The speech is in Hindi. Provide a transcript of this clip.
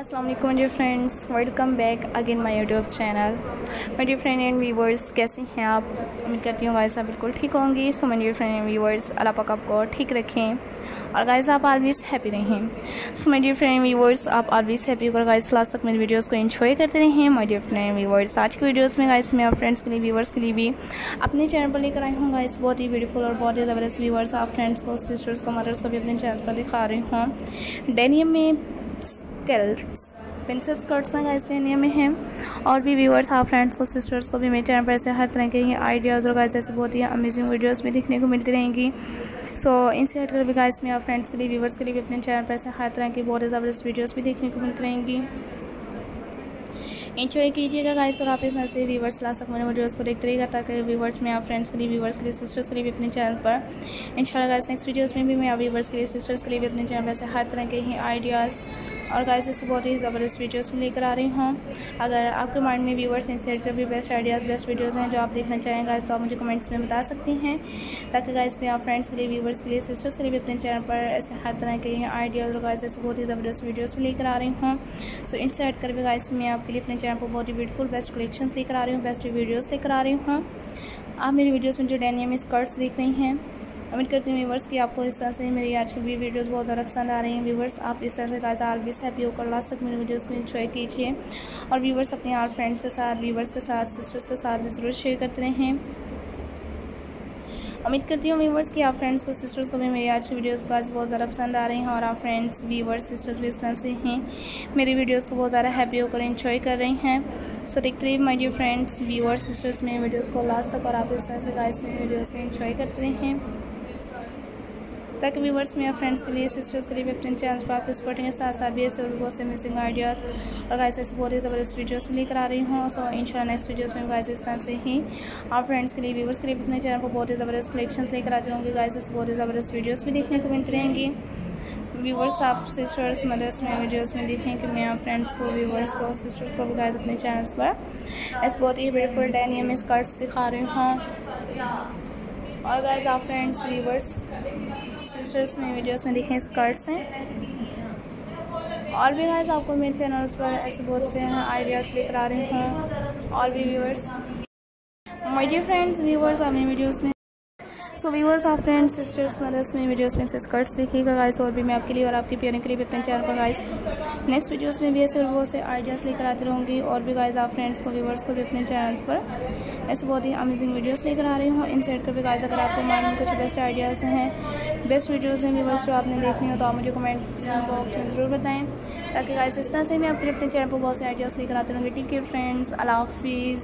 वालेकुम dear friends welcome back again my YouTube channel my dear friend and viewers कैसे हैं आप? उम्मीद करती हूँ गाइस आप बिल्कुल ठीक होंगी। So my dear friend and viewers अल्लाह पाक आपको ठीक रखें। और गाइस आप ऑलवेज हैप्पी रहें। So my dear friend viewers आप ऑलवेज हैप्पी होकर गाइस लास्ट तक मेरी वीडियोस को एंजॉय करते रहें। माय डियर फ्रेंड व्यूवर्स आज की वीडियोस में गाइस मैं आप फ्रेंड्स के लिए व्यूवर्स के लिए भी अपने चैनल पर लेकर आई हूँ। गाइस बहुत ही ब्यूटीफुल और बहुत ही ज़बरदस्त व्यूवर्स आप फ्रेंड्स को सिस्टर्स को मदर्स को भी अपने चैनल पर दिखा रही हूँ। डेनियम में प्रिंसेस स्कर्ट्स हैं गाइस लेनिया में है और भी व्यूअर्स आप फ्रेंड्स को सिस्टर्स को भी मेरे चैनल पर ऐसे हर तरह के ही आइडियाज़ और गाइस ऐसे बहुत ही अमेजिंग वीडियोस भी देखने को मिलती रहेंगी। सो so, इनसे हटकर भी गाइस में आप फ्रेंड्स के लिए व्यूवर्स के लिए भी अपने चैनल पर ऐसे हर तरह की बहुत ही ज़बरदस्त वीडियोज़ भी देखने को मिलती रहेंगी। इन्जॉय कीजिएगा गाइस और आप इस तरह से व्यूवर्स ला सकते मेरे वीडियोस को देखते रहिएगा ताकि व्यूवर्स में आप फ्रेंड्स के लिए व्यूवर्स के लिए सिस्टर्स के लिए भी अपने चैनल पर। इंशाल्लाह गाइस नेक्स्ट वीडियोस में भी मैं आप व्यूवर्स के लिए सिस्टर्स के लिए भी अपने चैनल पर ऐसे हर तरह के ही आइडियाज़ और गाइस ऐसे बहुत ही ज़बरदस्त वीडियोस में लेकर आ रही हूँ। अगर आपके माइंड में व्यूवर्स इंसर्ट कर भी बेस्ट आइडियाज़ बेस्ट वीडियोस हैं जो आप देखना चाहें गाइस तो आप मुझे कमेंट्स में बता सकती हैं। ताकि गाइस मैं आप फ्रेंड्स के लिए व्यूवर्स के लिए सिस्टर्स के लिए भी अपने चैनल पर ऐसे हर तरह के आइडियाज़ और गाइस ऐसे बहुत ही ज़बरदस्त वीडियोज़ में लेकर आ रही हूँ। सो इनसे हट कर भी गाइस मैं आपके लिए अपने चैनल पर बहुत ही ब्यूटीफुल बेस्ट कलेक्शन लेकर आ रही हूँ बेस्ट वीडियोज़ लेकर आ रही हूँ। आप मेरी वीडियोज़ में जो डेनियम स्कर्ट्स देख रही हैं उम्मीद करती हूँ व्यूवर्स की आपको इस तरह से मेरी आज की भी वीडियोस बहुत ज़्यादा पसंद आ रही हैं। व्यूवर्स आप इस तरह से गाजा ऑलवेज हैप्पी होकर लास्ट तक मेरी वीडियोस को इन्जॉय कीजिए। और व्यूवर्स अपने आर फ्रेंड्स के साथ व्यूवर्स के साथ सिस्टर्स के साथ भी ज़रूर शेयर करते रहें। उम्मीद करती हूँ व्यूवर्स की आप फ्रेंड्स को सिस्टर्स को भी मेरी आज की वीडियोस को आज बहुत ज़्यादा पसंद आ रही हैं। और आप फ्रेंड्स व्यूवर्स सिस्टर्स भी इस तरह से हैं। मेरी वीडियोस को बहुत ज़्यादा हैप्पी होकर इन्जॉय कर रही हैं। सो देखते my dear friends viewers sisters में वीडियोस को लास्ट तक और आप इस तरह से गाइस में वीडियोस को इन्जॉय करते रहें। ताकि व्यूवर्स मेरे फ्रेंड्स के लिए सिस्टर्स के लिए भी अपने चैनल पर आपको सपोर्टिंग के साथ साथ भी ऐसे और बहुत से मिसिंग आइडियाज़ और गाइस ऐसे बहुत ही ज़बरदस्त वीडियोस भी लेकर आ रही हूँ। सो इन नेक्स्ट वीडियोस में गाइस इस तरह से ही आप फ्रेंड्स के लिए व्यूवर्स के लिए अपने चैनल पर बहुत ही ज़बरदस्त कलेक्शन लेकर आ होंगी गाइस ऐसे बहुत ही ज़बरदस्त वीडियोज़ भी देखने को मिलती रहेंगी। व्यूवर्स आप सिस्टर्स मदर्स में वीडियोस में देखें कि मैं फ्रेंड्स को व्यूवर्स को सिस्टर्स को भी अपने चैनल्स पर ऐसे बहुत ही ब्यूटीफुल डेनियम स्कर्ट्स दिखा रही हूँ। और गाइस आप फ्रेंड्स व्यूवर्स सिस्टर्स में वीडियोस में देखें स्कर्ट्स हैं और भी गाइस आपको मेरे चैनल्स पर ऐसे बहुत से आइडियाज़ लेकर आ रहे हैं और भी viewers my dear friends viewers आप मेरे वीडियोस में सो व्यूअर्स आप फ्रेंड्स सिस्टर्स मदर्स में वीडियोस में से स्कर्ट्स देखिएगा गाइस और भी मैं आपके लिए और आपकी प्यारे के लिए भी अपने चैनल पर गाइस नेक्स्ट वीडियोस में भी ऐसे बहुत से आइडियाज़ लेकर आती रहूँगी और भी गाइस आप फ्रेंड्स को व्यूवर्स को भी अपने चैनल्स पर ऐसे बहुत ही अमेजिंग वीडियोस लेकर आ रही हूँ इन साइड पर भी गाइस अगर आपको मन में कुछ बेस्ट आइडियाज़ हैं बेस्ट वीडियोज़ हैं व्यूवर्स जो आपने देखनी हो तो आप मुझे कमेंट बॉक्स में ज़रूर बताएँ। ताकि गाइस इस तरह से मैं अपने अपने चैनल पर बहुत से आइडियाज़ लेकर आती रहूँगी। ठीक है फ्रेंड्स अला हाफिज़.